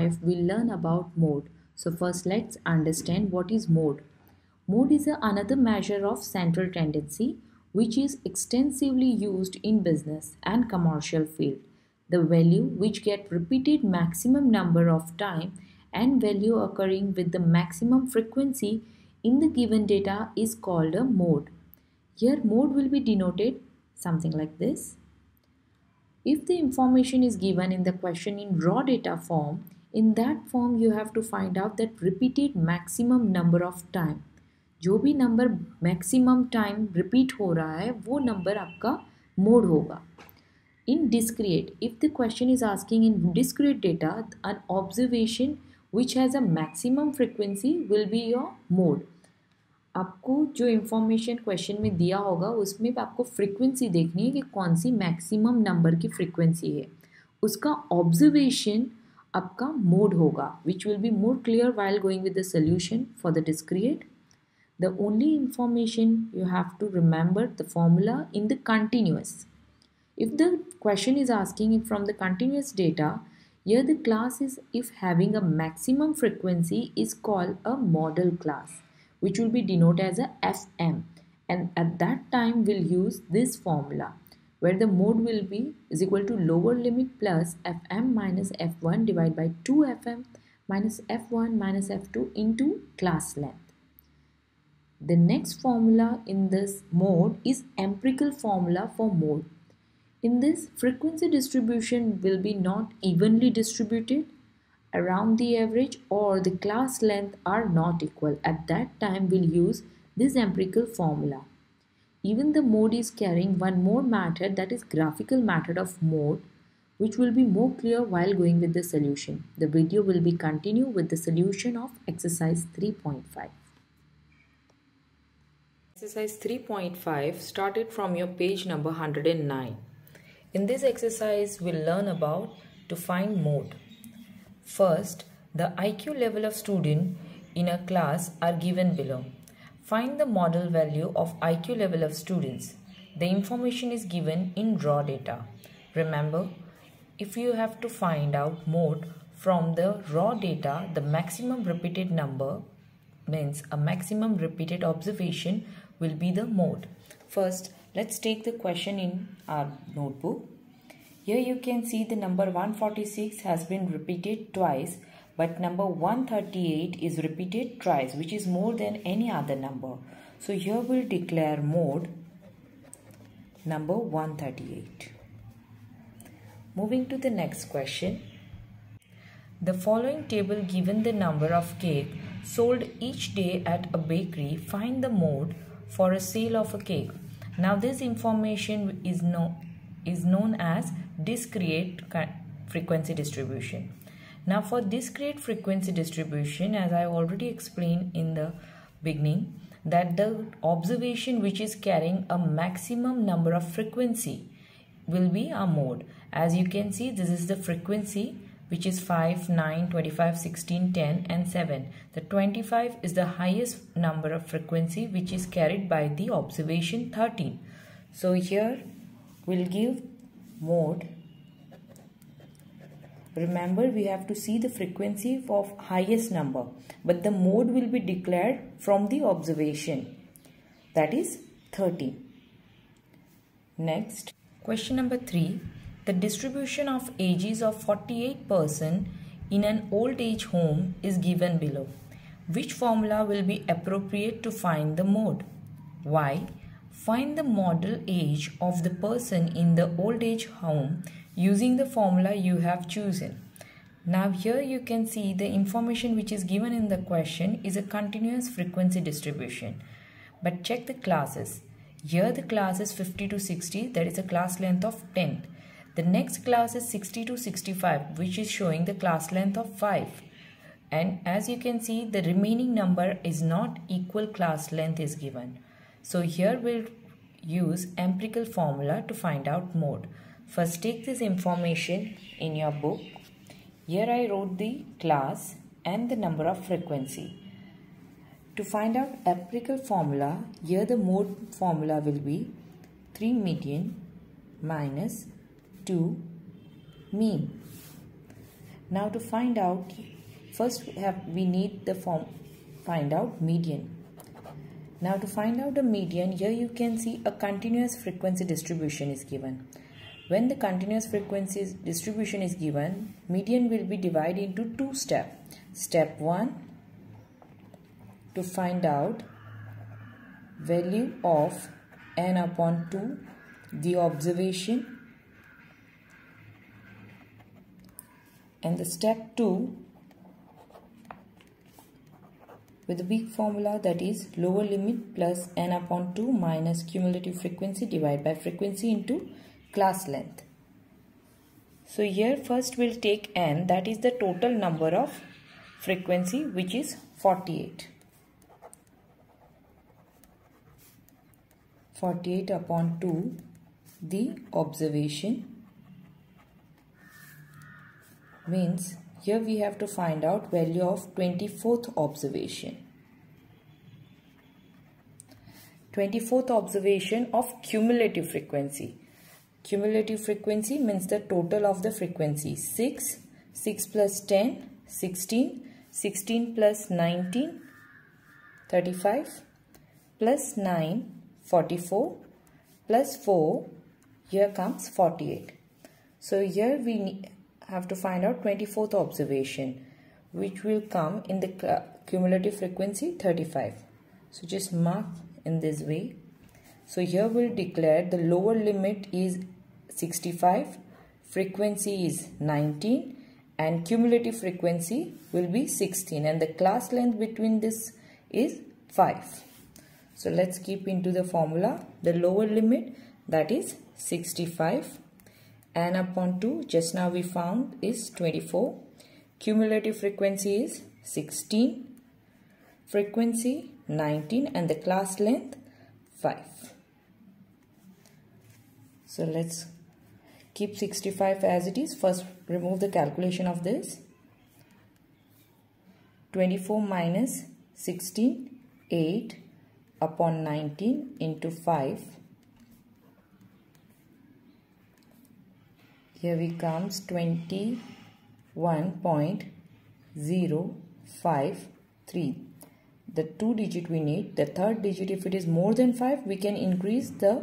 3.5 we'll learn about mode. So first let's understand what is mode. Mode is another measure of central tendency which is extensively used in business and commercial field. The value which get repeated maximum number of time and value occurring with the maximum frequency in the given data is called a mode. Here mode will be denoted something like this. If the information is given in the question in raw data form, in that form, you have to find out that repeated maximum number of time. जो भी number maximum time repeat हो रहा है, वो number आपका mode होगा in discrete if the question is asking in discrete data an observation which has a maximum frequency will be your mode आपको जो इंफॉर्मेशन क्वेश्चन में दिया होगा, उसमें भी आपको फ्रीक्वेंसी देखनी है कि कौन सी मैक्सिमम नंबर की फ्रीक्वेंसी है उसका ऑब्जर्वेशन आपका मोड होगा which will be more clear while going with the solution for the discrete the only information you have to remember the formula in the continuous. If the question is asking from the continuous data here the class is if having a maximum frequency is called a modal class which will be denoted as a fm and at that time we'll use this formula where the mode will be is equal to lower limit plus Fm minus F1 divided by 2Fm minus F1 minus F2 into class length. The next formula in this mode is empirical formula for mode. In this, frequency distribution will be not evenly distributed around the average or the class length are not equal. At that time, we'll use this empirical formula. Even the mode is carrying one more method that is graphical method of mode which will be more clear while going with the solution. The video will be continue with the solution of exercise 3.5. Exercise 3.5 started from your page number 109. In this exercise, we'll learn about to find mode. First, the IQ level of student in a class are given below. Find the modal value of IQ level of students. The information is given in raw data. Remember, if you have to find out mode from the raw data, the maximum repeated number means a maximum repeated observation will be the mode. First, let's take the question in our notebook. Here you can see the number 146 has been repeated twice but number 138 is repeated twice which is more than any other number. So here we'll declare mode number 138. Moving to the next question. The following table given the number of cake sold each day at a bakery find the mode for a sale of a cake. Now this information is no is known as discrete frequency distribution. Now for discrete frequency distribution as I already explained in the beginning that the observation which is carrying a maximum number of frequency will be a mode. As you can see this is the frequency which is 5, 9, 25, 16, 10 and 7. The 25 is the highest number of frequency which is carried by the observation 13. So here we'll give mode remember we have to see the frequency of highest number but the mode will be declared from the observation. That is 30 next. Question number 3 the distribution of ages of 48 person in an old age home is given below. Which formula will be appropriate to find the mode? Why Find the modal age of the person in the old age home using the formula you have chosen. Now here you can see the information which is given in the question is a continuous frequency distribution. But check the classes. Here the class is 50 to 60 that is a class length of 10. The next class is 60 to 65 which is showing the class length of 5. And as you can see the remaining number is not equal class length is given. So here we'll use empirical formula to find out mode. First take this information in your book. Here I wrote the class and the number of frequency. To find out empirical formula, here the mode formula will be 3 median minus 2 mean. Now to find out, first we have we need the form find out median. Now to find out the median, here you can see a continuous frequency distribution is given. When the continuous frequency distribution is given, median will be divided into two steps. Step 1 to find out value of n upon 2 the observation and the step 2 with the big formula that is lower limit plus n upon 2 minus cumulative frequency divided by frequency into class length. So here first we'll take n that is the total number of frequency which is 48. 48 upon 2 the observation means here we have to find out value of 24th observation 24th observation of cumulative frequency cumulative frequency means the total of the frequency. 6 6 plus 10 16 16 plus 19 35 plus 9 44 plus 4 here comes 48 so here we have to find out 24th observation which will come in the cumulative frequency 35 so just mark in this way so here we'll declare the lower limit is 65 frequency is 19 and cumulative frequency will be 16 and the class length between this is 5 so let's keep into the formula the lower limit that is 65 n upon 2 just now we found is 24. Cumulative frequency is 16. Frequency 19 and the class length 5. So let's keep 65 as it is. First remove the calculation of this. 24 minus 16 8 upon 19 into 5 here we comes 21.053 the two digit we need the third digit if it is more than 5 we can increase the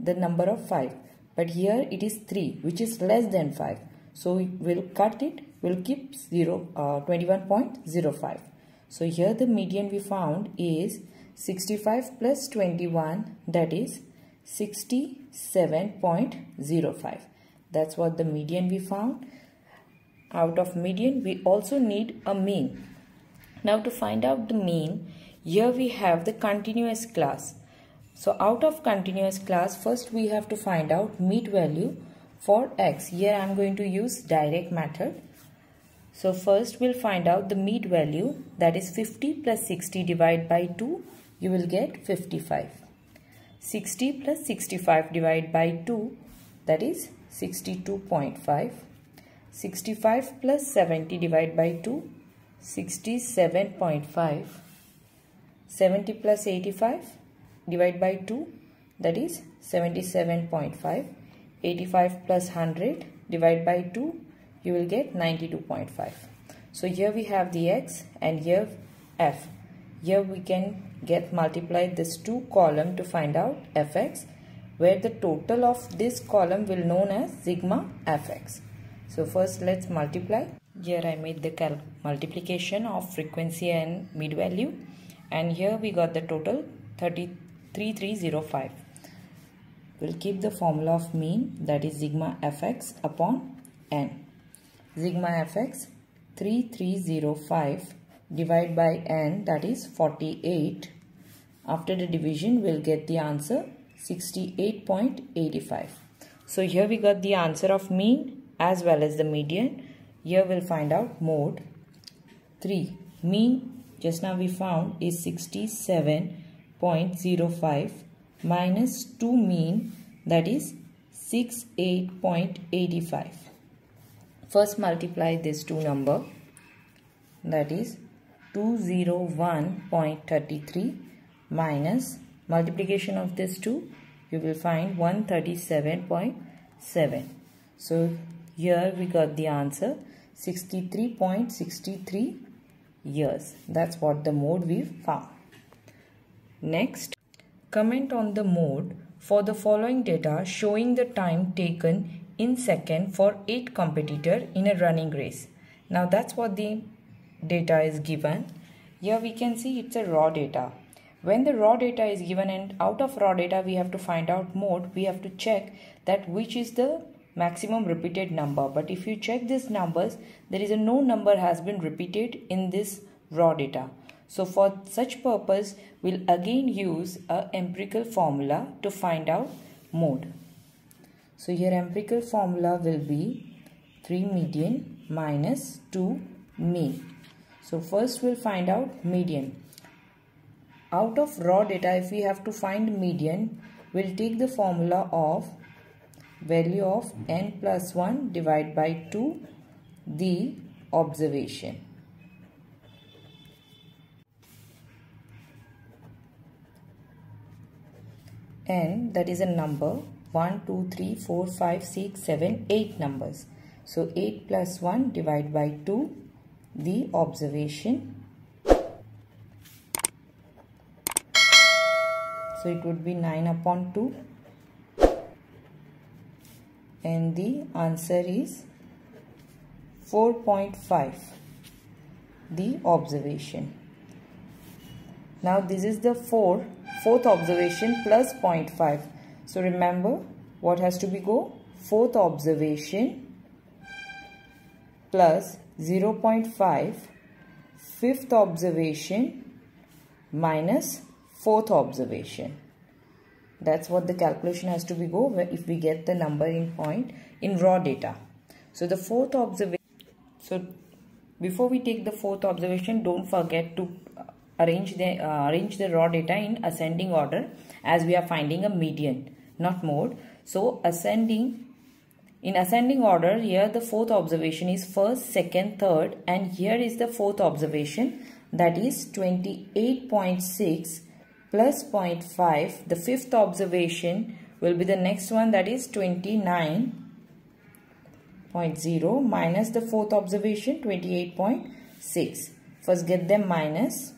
the number of 5 but here it is 3 which is less than 5 so we will cut it. We'll keep 0 uh, 21.05 so here the median we found is 65 plus 21 that is 67.05 that's what the median we found. Out of median we also need a mean. Now to find out the mean here we have the continuous class so out of continuous class first we have to find out mean value for x here i'm going to use direct method so first we'll find out the mean value that is 50 plus 60 divided by 2 you will get 55. 60 plus 65 divided by 2 that is 62.5. 65 plus 70 divided by 2 67.5. 70 plus 85 divided by 2 that is 77.5. 85 plus 100 divided by 2 you will get 92.5. So here we have the x and here f. Here we can get multiply this two column to find out fx where the total of this column will known as sigma fx. So first let's multiply. Here I made the multiplication of frequency and mid value and here we got the total 33305. We'll keep the formula of mean that is sigma fx upon n. Sigma fx 3305 divide by n that is 48 after the division we'll get the answer 68.85 so here we got the answer of mean as well as the median here we'll find out mode 3 mean just now we found is 67.05 minus 2 mean that is 68.85 first multiply this two number that is 201.33 minus multiplication of this two you will find 137.7 so here we got the answer 63.63 years. That's what the mode we've found. Next, comment on the mode for the following data showing the time taken in second for 8 competitor in a running race. Now that's what the data is given. Here we can see it's a raw data. When the raw data is given and out of raw data we have to find out mode, we have to check that which is the maximum repeated number. But if you check these numbers, there is a no number has been repeated in this raw data. So for such purpose, we'll again use a empirical formula to find out mode. So here empirical formula will be 3 median minus 2 mean. So first we'll find out median. Out of raw data if we have to find median we'll take the formula of value of n plus 1 divided by 2 the observation. N that is a number 1, 2, 3, 4, 5, 6, 7, 8 numbers. So 8 plus 1 divided by 2 the observation. So it would be 9 upon 2 and the answer is 4.5 the observation. Now this is the 4 fourth observation plus 0.5 so remember what has to be go? Fourth observation plus 0.5 fifth observation minus fourth observation. That's what the calculation has to be go if we get the number in point in raw data. So the fourth observation, so before we take the fourth observation, don't forget to uh, arrange the uh, arrange the raw data in ascending order as we are finding a median not mode. So ascending, in ascending order, here the fourth observation is first, second, third and here is the fourth observation that is 28.6 plus 0.5. The fifth observation will be the next one that is 29.0 minus the fourth observation 28.6. First get them minus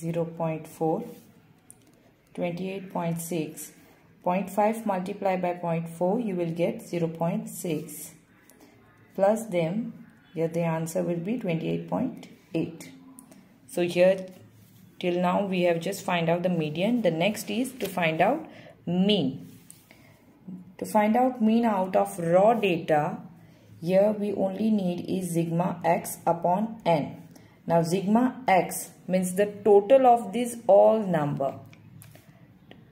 0 0.4 28.6 0.5 multiplied by 0.4 you will get 0 0.6 plus them here the answer will be 28.8 so here till now we have just find out the median. The next is to find out mean. To find out mean out of raw data here we only need is sigma x upon n. Now sigma x means the total of these all number.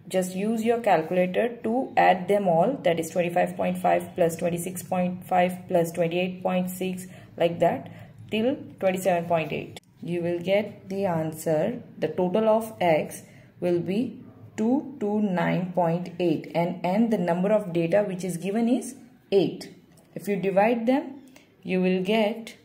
Just use your calculator to add them all that is 25.5 plus 26.5 plus 28.6 like that till 27.8. You will get the answer the total of x will be 229.8 and, and the number of data which is given is 8. If you divide them you will get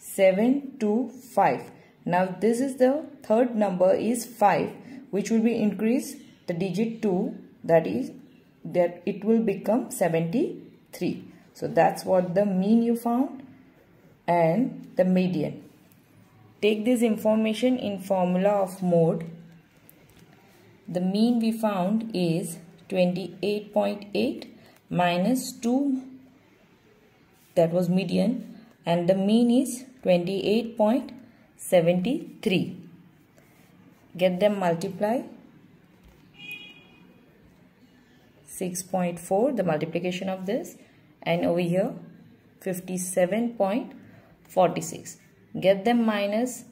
28.725 now this is the third number is 5 which will be increased the digit 2 that is that it will become 73 so that's what the mean you found and the median. Take this information in formula of mode. The mean we found is 28.8 minus 2 that was median and the mean is 28.73 get them multiply 6.4 the multiplication of this and over here 57.46 get them minus.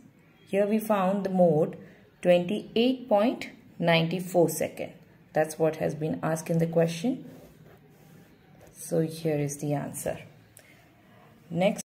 Here we found the mode 28.94 second. That's what has been asked in the question. So here is the answer. Next